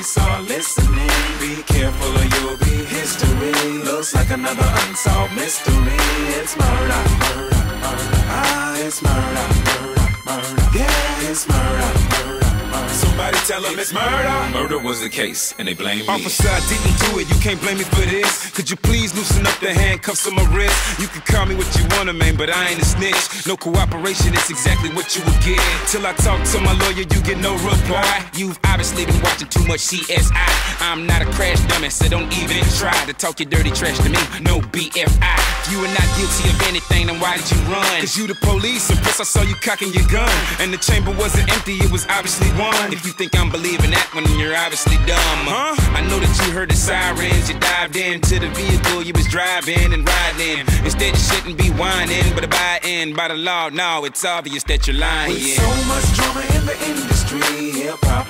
police are listening. Be careful or you'll be history. Looks like another unsolved mystery. It's murder, murder, murder. Ah, it's murder, murder, murder. Yeah, it's murder tell them it's murder. Murder was the case, and they blame me. Officer, I didn't do it. You can't blame me for this. Could you please loosen up the handcuffs on my wrist? You can call me what you wanna, man, but I ain't a snitch. No cooperation, it's exactly what you would get. Till I talk to my lawyer, you get no reply. You've obviously been watching too much CSI. I'm not a crash dummy, so don't even try to talk your dirty trash to me. No BFI. You are not guilty of anything, then why did you run? Cause you the police, and plus I saw you cocking your gun. And the chamber wasn't empty, it was obviously one. If you think I'm believing that one, then you're obviously dumb. Uh, huh? I know that you heard the sirens, you dived into the vehicle you was driving and riding. Instead, you shouldn't be whining, but abiding by the law. No, it's obvious that you're lying. With so much drama in the industry, hip hop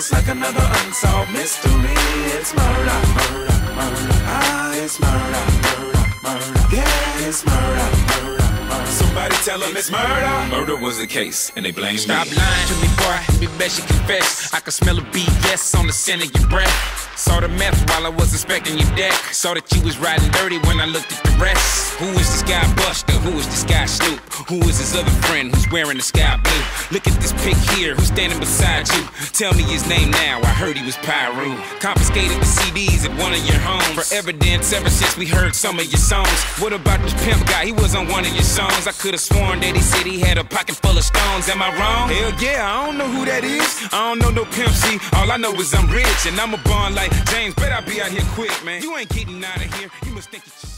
Looks like another unsolved mystery. It's murder, murder, murder. Ah, it's murder, murder, murder. Yeah, it's murder, murder, murder. Somebody tell them it's murder. Murder was the case, and they blame Stop me. lying to me, boy. Be best you confess. I can smell a BS on the scent of your breath. Saw the meth while I was inspecting your deck. Saw that you was riding dirty when I looked at rest. Who is this guy Busta? Who is this guy Snoop? Who is his other friend who's wearing the sky blue? Look at this pic here. Who's standing beside you? Tell me his name now. I heard he was Piru. Confiscated the CDs at one of your homes. For evidence ever since we heard some of your songs. What about this pimp guy? He was on one of your songs. I could have sworn that he said he had a pocket full of stones. Am I wrong? Hell yeah, I don't know who that is. I don't know no pimp C. All I know is I'm rich and I'm a born like James. Bet I'll be out here quick, man. You ain't getting out of here. You must think it's